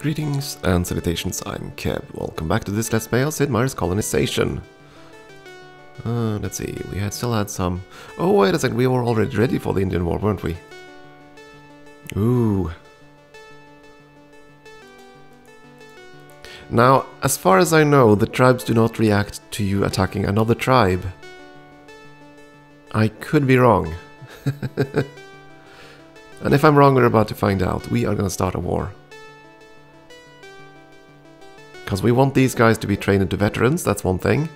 Greetings and salutations, I'm Keb. Welcome back to this Let's Play of Sid Meier's Colonization. Uh, let's see, we had still had some... Oh, wait a second, we were already ready for the Indian War, weren't we? Ooh. Now, as far as I know, the tribes do not react to you attacking another tribe. I could be wrong. and if I'm wrong, we're about to find out. We are gonna start a war. Because we want these guys to be trained into veterans, that's one thing.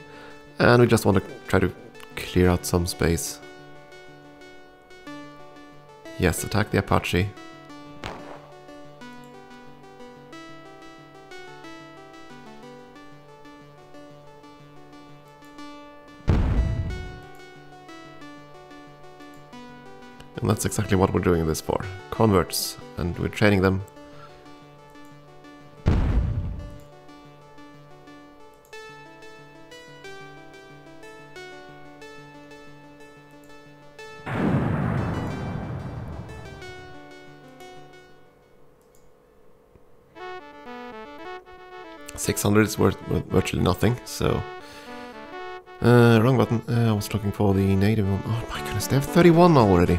And we just want to try to clear out some space. Yes, attack the Apache. And that's exactly what we're doing this for. Converts. And we're training them Six hundred is worth virtually nothing, so uh, wrong button. Uh, I was looking for the native one. Oh my goodness, they have 31 already.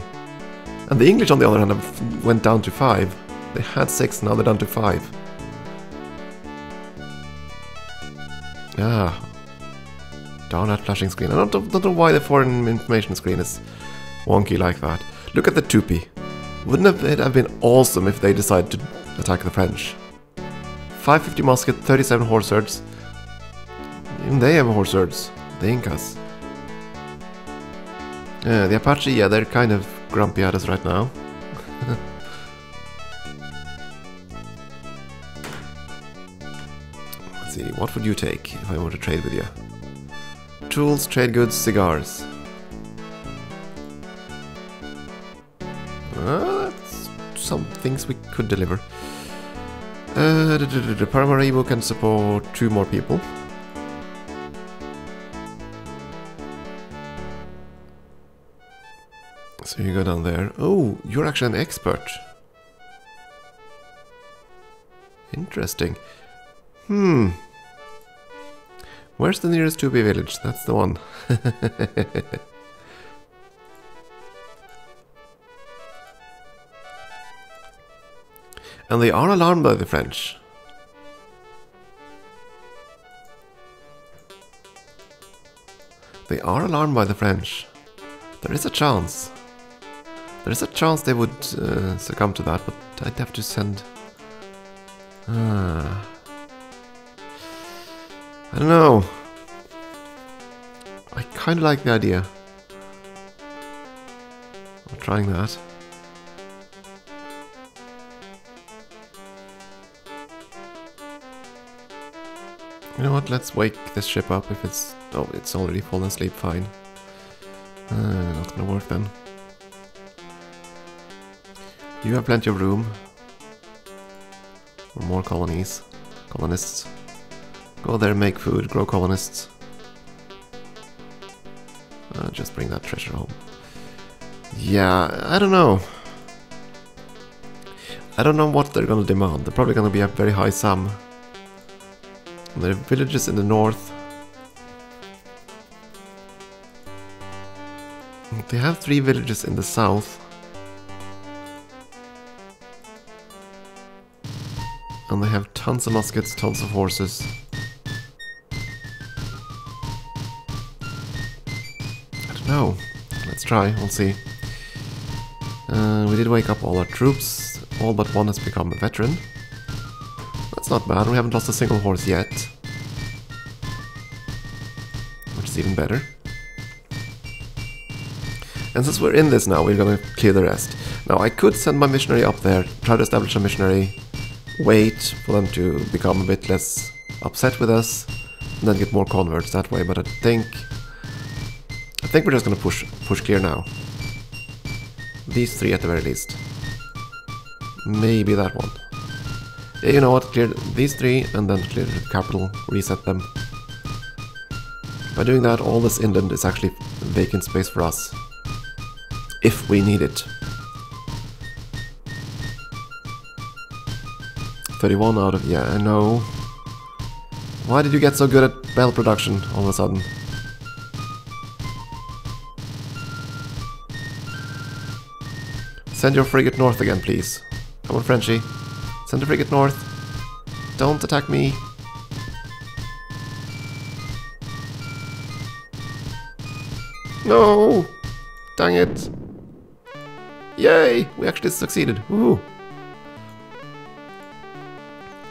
And the English, on the other hand, went down to 5. They had 6, now they're down to 5. Ah. Darn that flashing screen. I don't, don't know why the foreign information screen is wonky like that. Look at the Tupi. Wouldn't it have been awesome if they decided to attack the French? 550 musket, 37 horse herds. Even they have horse herds. The Incas. The Apache, yeah, they're kind of grumpy at us right now. Let's see, what would you take if I were to trade with you? Tools, trade goods, cigars. Uh, that's some things we could deliver. Uh, the Paramaribo can support two more people. So you go down there. Oh, you're actually an expert. Interesting. Hmm. Where's the nearest Tupi village? That's the one. and they are alarmed by the French. They are alarmed by the French. There is a chance. There is a chance they would uh, succumb to that, but I'd have to send... Ah. I don't know. I kind of like the idea of trying that. You know what, let's wake this ship up if it's... Oh, it's already fallen asleep, fine. Uh, not gonna work then. You have plenty of room. For more colonies. Colonists. Go there, make food, grow colonists. Uh, just bring that treasure home. Yeah, I don't know. I don't know what they're gonna demand. They're probably gonna be a very high sum. There villages in the north. They have three villages in the south. And they have tons of muskets, tons of horses. I don't know. Let's try, we'll see. Uh, we did wake up all our troops. All but one has become a veteran. That's not bad, we haven't lost a single horse yet. Which is even better. And since we're in this now, we're gonna clear the rest. Now, I could send my missionary up there, try to establish a missionary, wait for them to become a bit less upset with us, and then get more converts that way, but I think... I think we're just gonna push, push clear now. These three at the very least. Maybe that one. Yeah, you know what, clear these three, and then clear the capital, reset them. By doing that, all this inland is actually vacant space for us. If we need it. 31 out of... Yeah, I know. Why did you get so good at bell production all of a sudden? Send your frigate north again, please. Come on, Frenchie. Send the frigate north. Don't attack me. No! Dang it! Yay! We actually succeeded. Woohoo!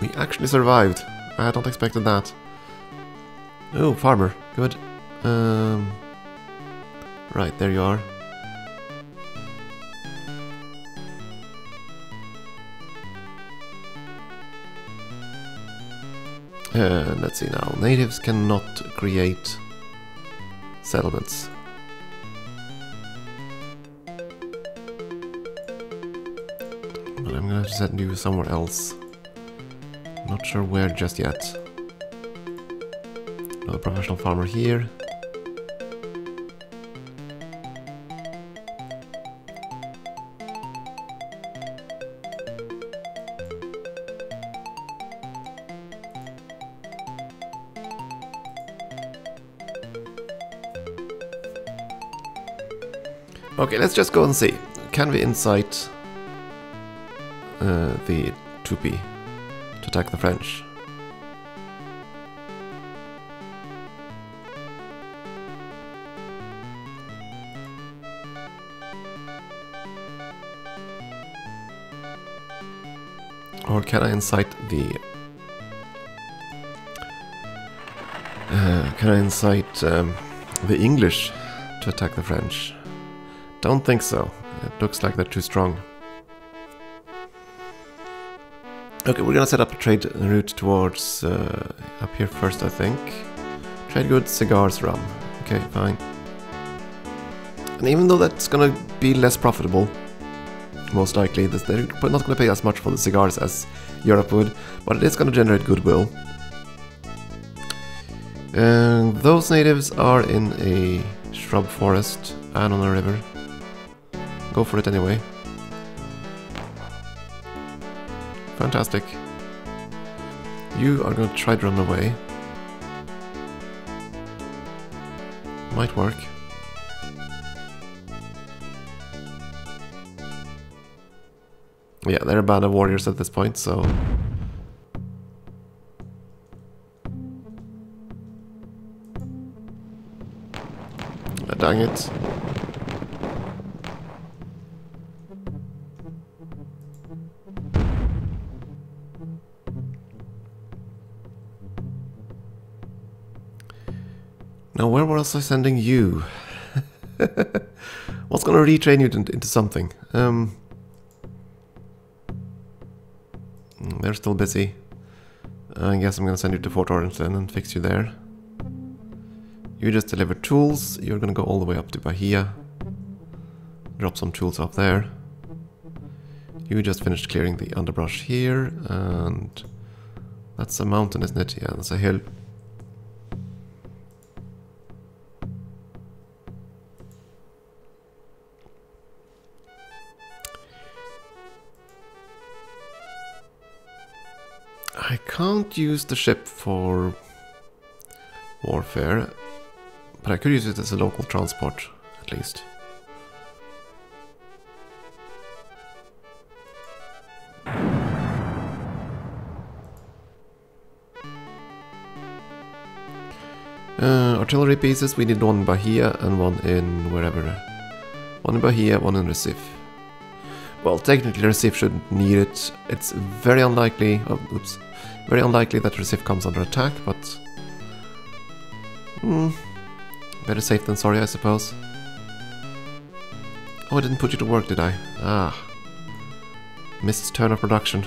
We actually survived. I hadn't expected that. Oh, farmer. Good. Um, right, there you are. Uh, let's see now. Natives cannot create settlements. But I'm gonna send you somewhere else. Not sure where just yet. Another professional farmer here. Let's just go and see. Can we incite uh, the Tupi to attack the French? Or can I incite the... Uh, can I incite um, the English to attack the French? Don't think so. It looks like they're too strong. Okay, we're gonna set up a trade route towards uh, up here first, I think. Trade goods, cigars, rum. Okay, fine. And even though that's gonna be less profitable, most likely, they're not gonna pay as much for the cigars as Europe would, but it is gonna generate goodwill. And those natives are in a shrub forest and on a river. Go for it anyway. Fantastic. You are going to try to run away. Might work. Yeah, they're a band of warriors at this point, so... Uh, dang it. Was I sending you? What's gonna retrain you into something? Um, mm, they're still busy. I guess I'm gonna send you to Fort Orange then and fix you there. You just deliver tools. You're gonna go all the way up to Bahia. Drop some tools up there. You just finished clearing the underbrush here, and that's a mountain, isn't it? Yeah, that's a hill. Can't use the ship for warfare, but I could use it as a local transport, at least. Uh, artillery pieces, we need one in Bahia and one in wherever. One in Bahia, one in Recife. Well, technically Recife shouldn't need it. It's very unlikely, oh, oops, very unlikely that Recife comes under attack, but... Hmm, better safe than sorry, I suppose. Oh, I didn't put you to work, did I? Ah. Missed turn of production.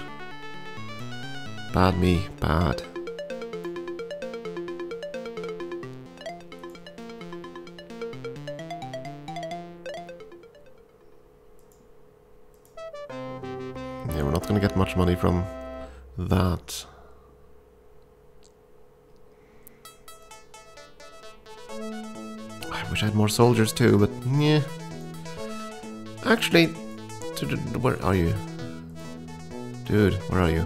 Bad me, bad. Yeah, we're not gonna get much money from that. Wish I had more soldiers too, but yeah. Actually, where are you? Dude, where are you?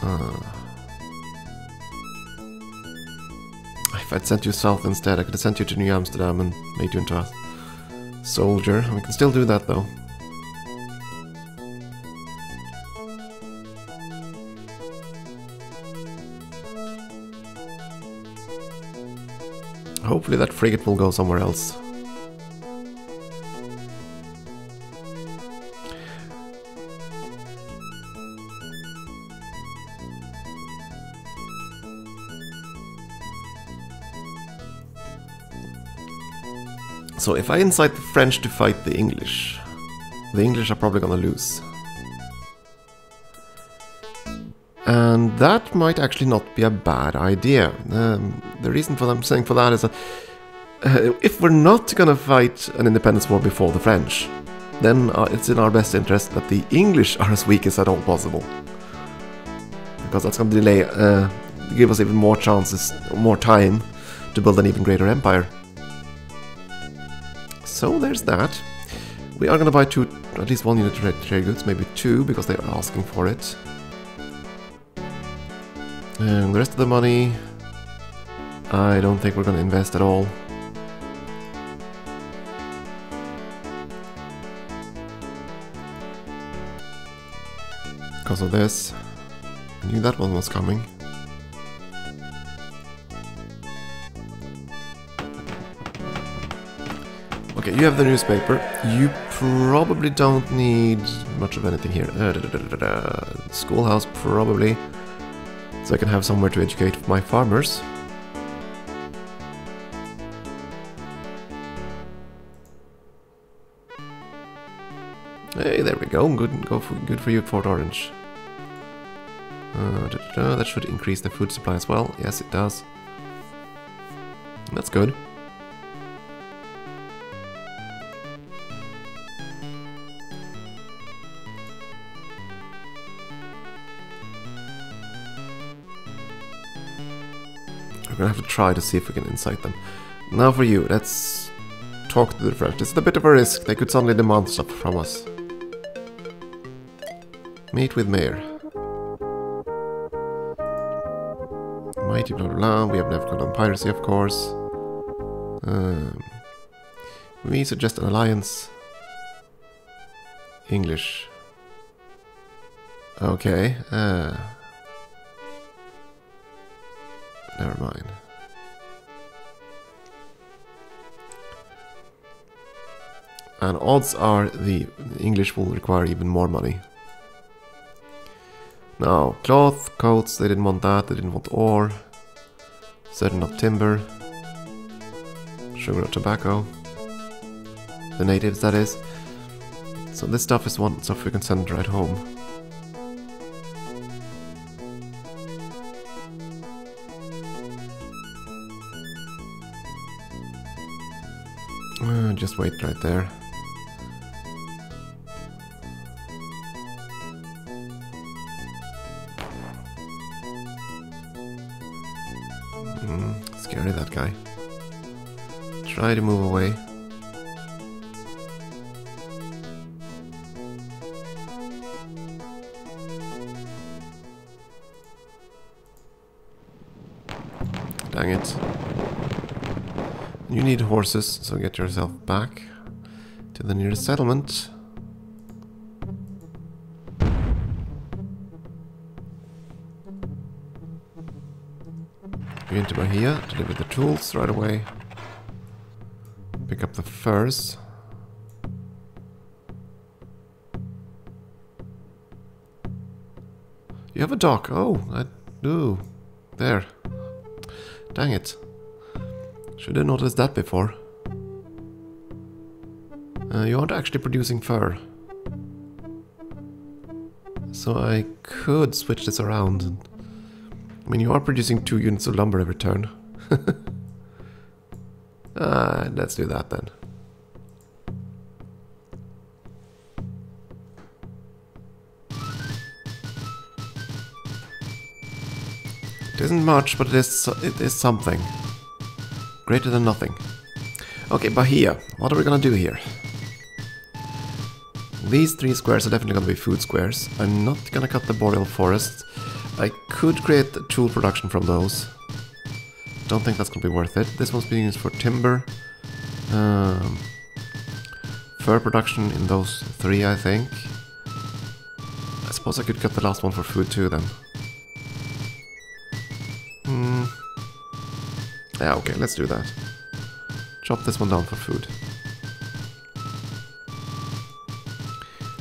Uh. If I'd sent you south instead, I could have sent you to New Amsterdam and made you into a soldier. We can still do that though. Hopefully that frigate will go somewhere else. So if I incite the French to fight the English, the English are probably gonna lose. And that might actually not be a bad idea. Um, the reason for them saying for that is that uh, if we're not gonna fight an independence war before the French, then uh, it's in our best interest that the English are as weak as at all possible. Because that's gonna delay, uh, give us even more chances, more time to build an even greater empire. So there's that. We are gonna buy two, at least one unit of trade goods, maybe two, because they are asking for it. And the rest of the money, I don't think we're gonna invest at all. Because of this. I knew that one was coming. Okay, you have the newspaper. You probably don't need much of anything here. Uh, da, da, da, Schoolhouse, probably. So I can have somewhere to educate my farmers. Hey, there we go. Good, go for, good for you, Fort Orange. Uh, that should increase the food supply as well. Yes, it does. That's good. We're gonna have to try to see if we can incite them. Now for you, let's talk to the French. It's a bit of a risk. They could suddenly demand stuff from us. Meet with mayor. Mighty blah blah blah. We have never on piracy, of course. Um, we suggest an alliance. English. Okay. Uh, Never mind. And odds are the English will require even more money. Now, cloth, coats, they didn't want that, they didn't want ore. Certainly not timber. Sugar or tobacco. The natives, that is. So this stuff is one stuff we can send right home. Uh, just wait right there. Try to move away. Dang it. You need horses, so get yourself back to the nearest settlement. Go into Bahia, deliver the tools right away. Pick up the furs. You have a dock. Oh, I do. There. Dang it. Should have noticed that before. Uh, you aren't actually producing fur. So I could switch this around. I mean, you are producing two units of lumber every turn. uh, let's do that then. It isn't much, but it is, it is something. Greater than nothing. Okay, Bahia. What are we gonna do here? These three squares are definitely gonna be food squares. I'm not gonna cut the boreal forest. I could create tool production from those. Don't think that's to be worth it. This one's being used for timber. Um, fur production in those three, I think. I suppose I could cut the last one for food too then. Hmm. Yeah, okay, let's do that. Chop this one down for food.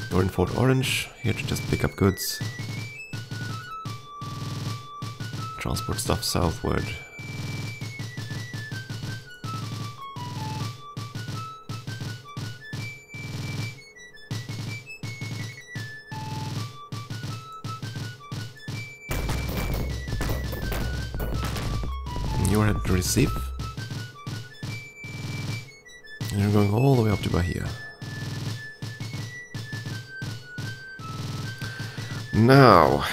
You're in Fort Orange, here to just pick up goods. Transport stuff southward. And you're going all the way up to Bahia. Now,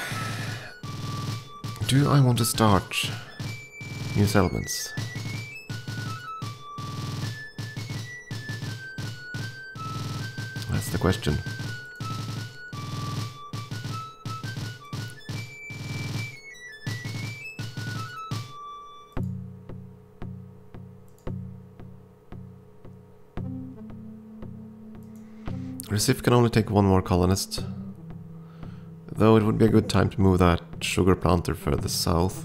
do I want to start new settlements? That's the question. Recife can only take one more colonist. Though it would be a good time to move that sugar planter further south.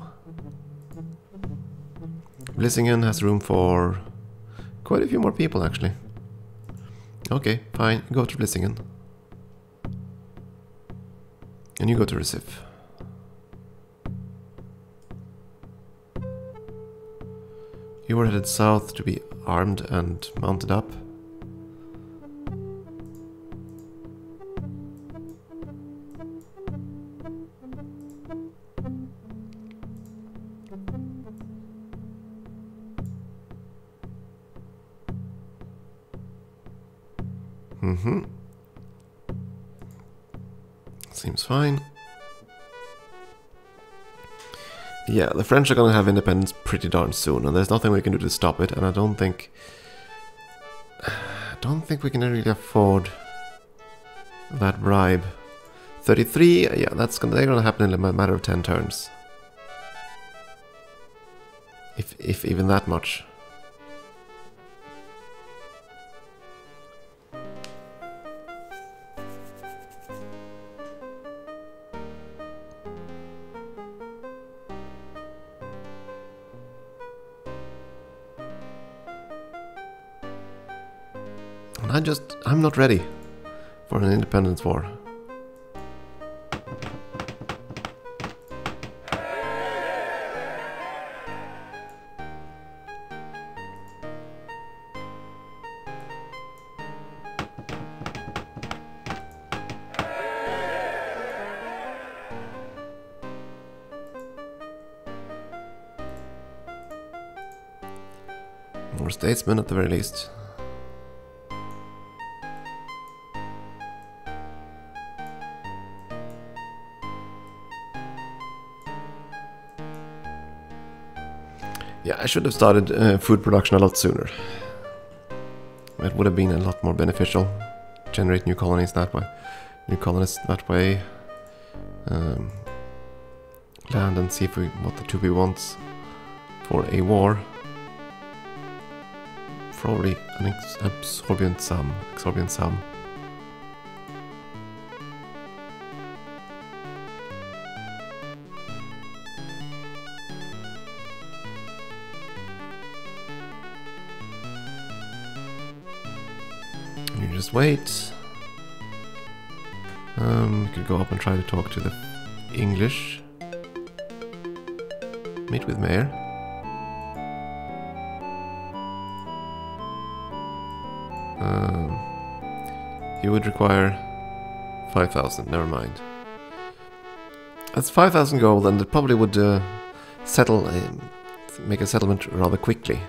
Vlissingen has room for quite a few more people actually. Okay, fine, go to Vlissingen. And you go to Recife. You were headed south to be armed and mounted up. Mm-hmm. Seems fine. Yeah, the French are gonna have independence pretty darn soon, and there's nothing we can do to stop it, and I don't think... I don't think we can really afford that bribe. 33, yeah, that's gonna, they're gonna happen in a matter of 10 turns. If, if even that much. I just, I'm not ready for an independence war. More statesmen at the very least. I should have started uh, food production a lot sooner. It would have been a lot more beneficial. Generate new colonies that way. New colonists that way. Um, land and see if we, what the Tupi wants for a war. Probably an ex absorbent sum. Exorbitant sum. Just wait. Um, you could go up and try to talk to the English. Meet with mayor. Um, he would require 5,000, never mind. That's 5,000 gold and it probably would uh, settle, uh, make a settlement rather quickly.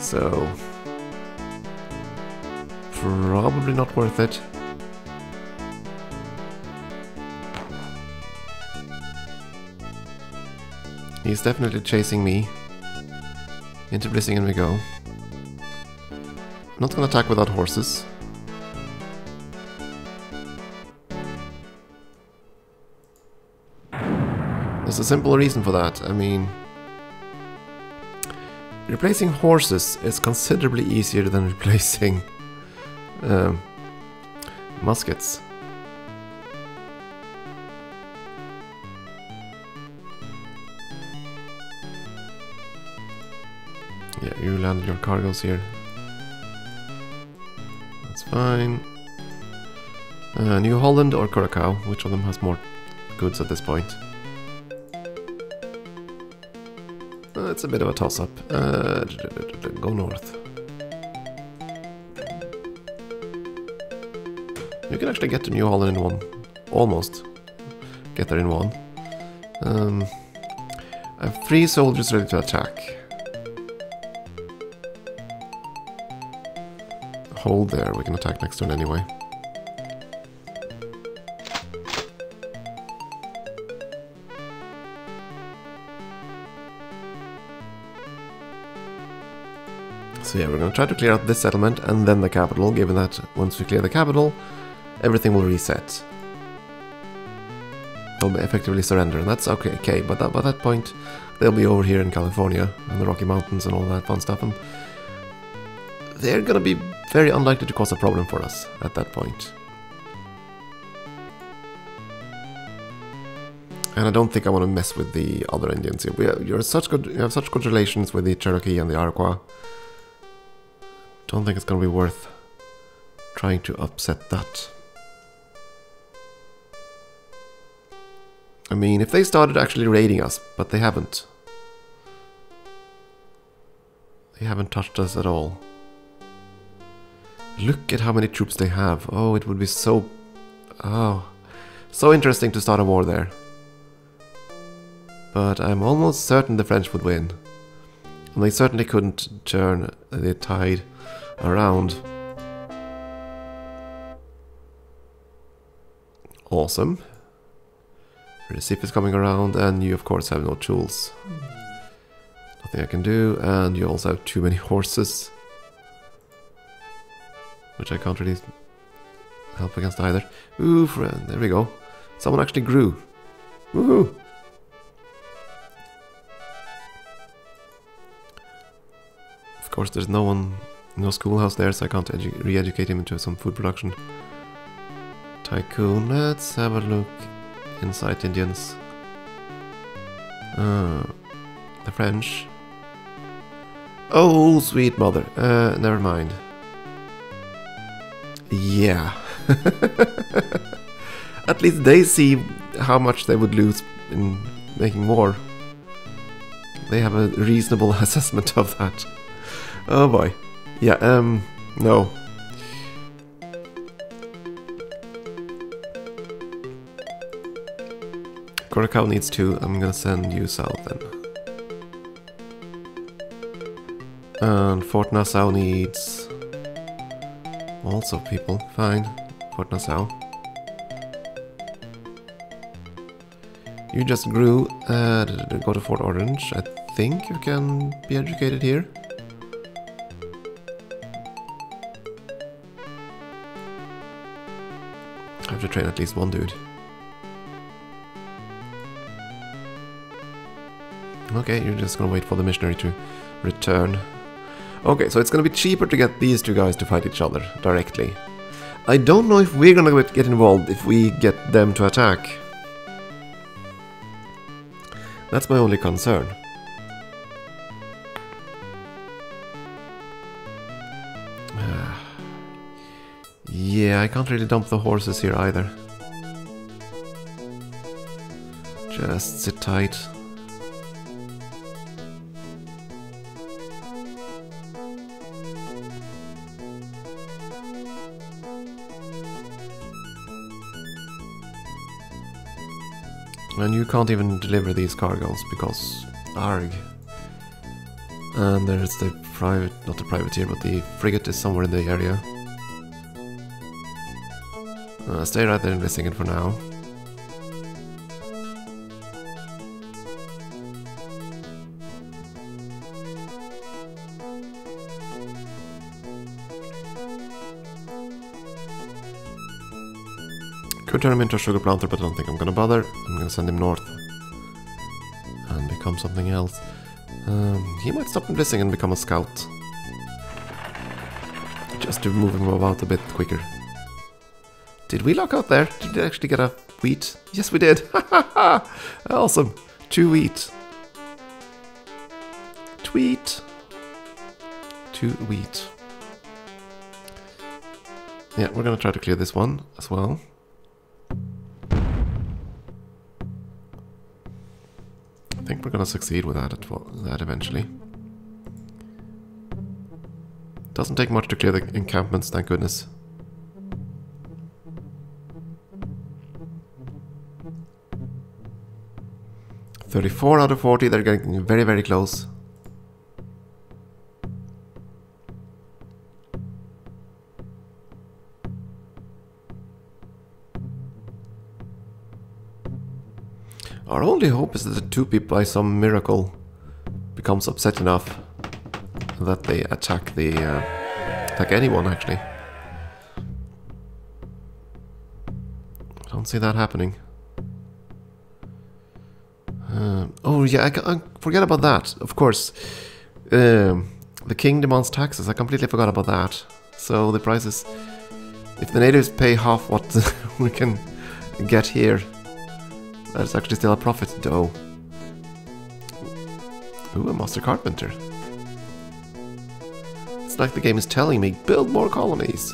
So, probably not worth it. He's definitely chasing me. Into Vlissingen we go. Not gonna attack without horses. There's a simple reason for that. I mean, replacing horses is considerably easier than replacing um, muskets. Yeah, you landed your cargoes here. That's fine. Uh, New Holland or Curacao? Which of them has more goods at this point? Uh, it's a bit of a toss-up. Uh, go north. Can actually get to New Holland in one. Almost. Get there in one. Um, I have three soldiers ready to attack. Hold there, we can attack next turn anyway. So yeah, we're going to try to clear out this settlement and then the capital, given that once we clear the capital, everything will reset. They'll effectively surrender, and that's okay, okay, but that, by that point, they'll be over here in California, and the Rocky Mountains and all that fun stuff, and they're gonna be very unlikely to cause a problem for us at that point. And I don't think I want to mess with the other Indians here. We have, you're such good, you have such good relations with the Cherokee and the Iroquois. Don't think it's gonna be worth trying to upset that. I mean, if they started actually raiding us, but they haven't. They haven't touched us at all. Look at how many troops they have. Oh, it would be so... Oh, so interesting to start a war there. But I'm almost certain the French would win. And they certainly couldn't turn the tide around. Awesome. Receipt is coming around and you of course have no tools. Nothing I can do and you also have too many horses. Which I can't really help against either. Ooh, friend, there we go. Someone actually grew. Woohoo! Of course there's no one, no schoolhouse there so I can't re-educate him into some food production. Tycoon, let's have a look inside Indians. Uh, the French. Oh, sweet mother. Uh, never mind. Yeah. At least they see how much they would lose in making war. They have a reasonable assessment of that. Oh boy. Yeah, um, no. Curacao needs two. I'm gonna send you south then. And Fort Nassau needs also people. Fine. Fort Nassau. You just grew. Uh, go to Fort Orange. I think you can be educated here. I have to train at least one dude. Okay, you're just gonna wait for the missionary to return. Okay, so it's gonna be cheaper to get these two guys to fight each other directly. I don't know if we're gonna get involved if we get them to attack. That's my only concern. yeah, I can't really dump the horses here either. Just sit tight. And you can't even deliver these cargoes because ARG. And there's the private, not the privateer, but the frigate is somewhere in the area. Uh, stay right there and listen it for now. Turn him into a sugar planter, but I don't think I'm gonna bother. I'm gonna send him north. And become something else. Um, he might stop blissing and become a scout. Just to move him about a bit quicker. Did we lock out there? Did we actually get a wheat? Yes, we did. awesome. Two wheat. Tweet. Two wheat. Yeah, we're gonna try to clear this one as well. We're gonna succeed with that, that eventually. Doesn't take much to clear the encampments, thank goodness. Thirty-four out of forty, they're getting very, very close. Our only hope is that the Tupi by some miracle, becomes upset enough that they attack the uh, attack anyone. Actually, I don't see that happening. Uh, oh yeah, I, I, forget about that. Of course, um, the king demands taxes. I completely forgot about that. So the prices, if the natives pay half what we can get here, that's actually still a profit though. Ooh, a master carpenter. It's like the game is telling me, build more colonies.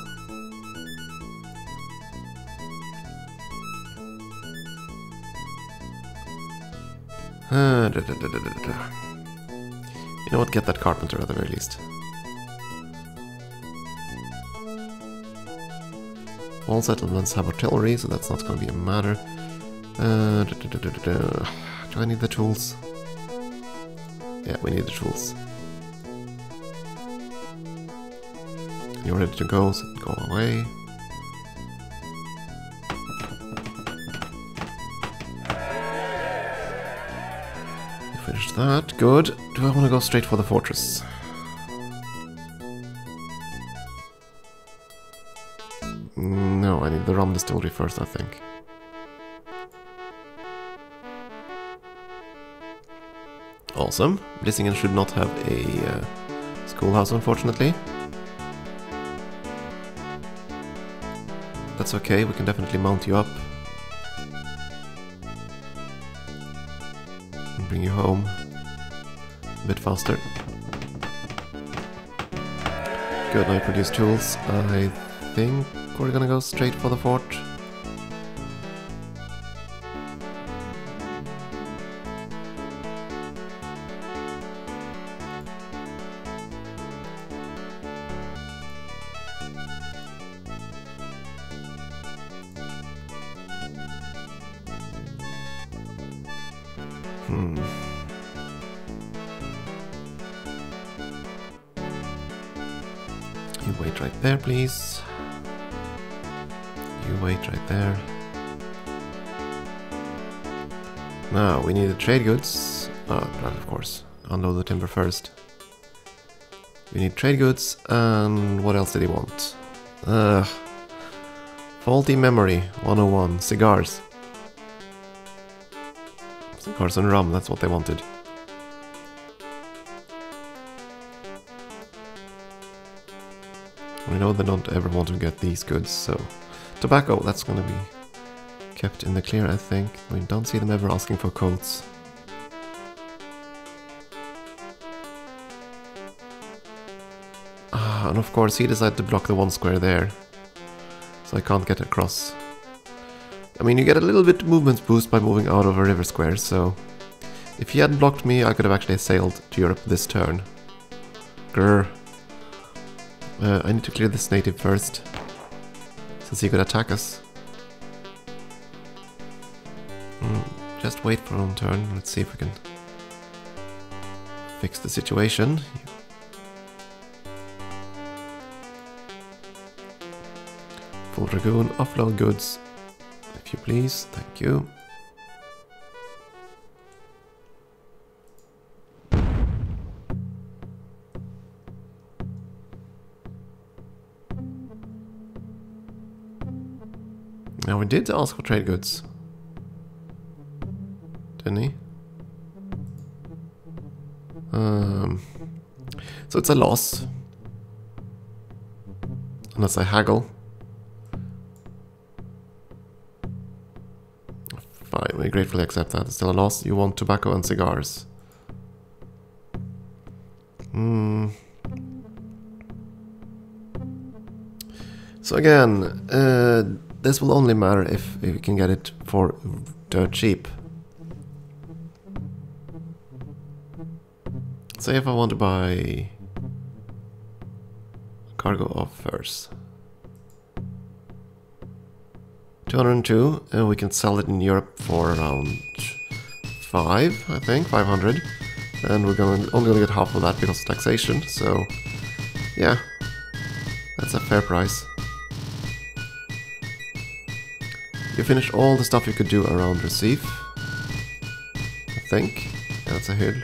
Uh, da, da, da, you know what, get that carpenter at the very least. All settlements have artillery, so that's not going to be a matter. Uh, Do I need the tools? Yeah, we need the tools. You're ready to go, so go away. You finished that, good. Do I want to go straight for the fortress? No, I need the rum distillery first, I think. Awesome. Vlissingen should not have a uh, schoolhouse, unfortunately. That's okay, we can definitely mount you up. And bring you home a bit faster. Good, I produce tools. I think we're gonna go straight for the fort. Trade goods. Oh, of course. Unload the timber first. We need trade goods, and what else did he want? Faulty memory, 101. Cigars. Cigars and rum, that's what they wanted. We know they don't ever want to get these goods, so... Tobacco, that's gonna be kept in the clear, I think. We don't see them ever asking for coats. And of course he decided to block the one square there. So I can't get across. I mean, you get a little bit movement boost by moving out of a river square, so... If he hadn't blocked me, I could have actually sailed to Europe this turn. Grr. Uh, I need to clear this native first, since he could attack us. Mm, just wait for one turn, let's see if we can fix the situation. Dragoon, offload goods, if you please, thank you. Now we did ask for trade goods. Didn't he? Um, so it's a loss. Unless I haggle. Gratefully accept that. Still a loss. You want tobacco and cigars. Hmm. So again, uh, this will only matter if, if we can get it for dirt cheap. Say if I want to buy cargo offers. 202, and we can sell it in Europe for around 5, I think, 500. And we're gonna, only gonna get half of that because of taxation, so yeah, that's a fair price. You finished all the stuff you could do around Recife. I think. Yeah, that's a hill.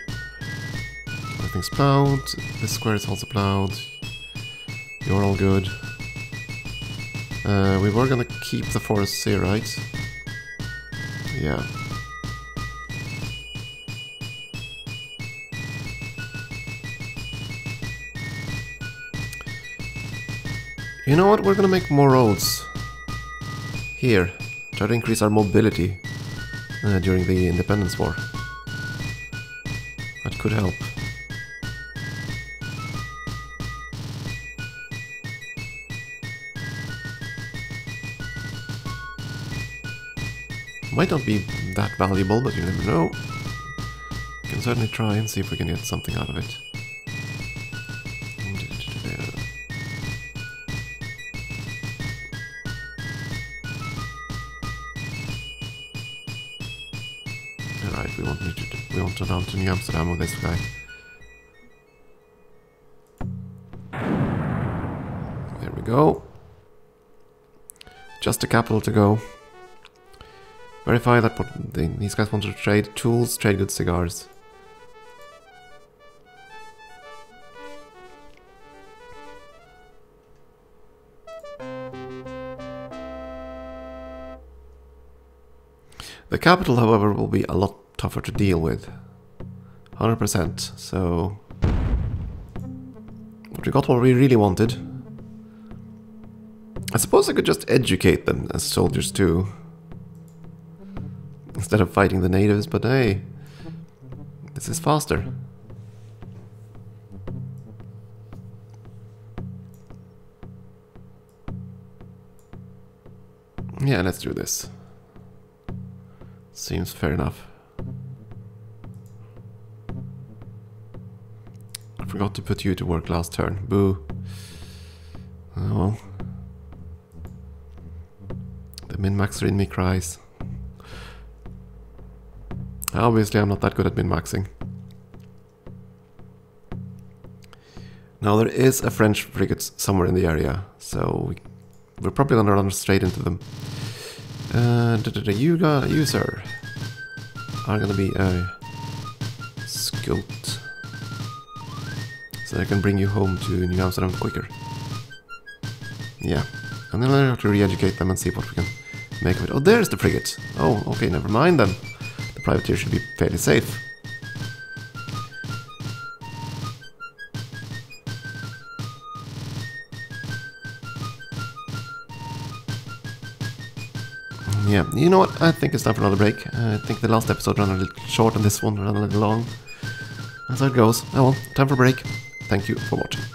Everything's plowed. This square is also plowed. You're all good. Uh, we were gonna keep the forests here, right? Yeah. You know what? We're gonna make more roads. Here. Try to increase our mobility uh, during the Independence War. That could help. Might not be that valuable, but you never know. We can certainly try and see if we can get something out of it. Alright, we want to we want to down to New Amsterdam with this guy. There we go. Just a capital to go. Verify that what these guys want to trade tools, trade good cigars. The capital, however, will be a lot tougher to deal with. 100%, so... But we got what we really wanted. I suppose I could just educate them as soldiers too. Instead of fighting the natives, but hey... This is faster. Yeah, let's do this. Seems fair enough. I forgot to put you to work last turn. Boo. Oh well. The min-maxer in me cries. Obviously I'm not that good at min-maxing. Now there is a French frigate somewhere in the area, so we, we're probably gonna run straight into them. Uh, da, da, da, you, got, you, sir, are gonna be a scout. So I can bring you home to New Amsterdam quicker. Yeah. And then I have to re-educate them and see what we can make of it. Oh, there's the frigate. Oh, okay, never mind then. Privateer should be fairly safe. Mm, yeah, you know what? I think it's time for another break. I think the last episode ran a little short and this one ran a little long. That's how it goes. Oh well, time for a break. Thank you for watching.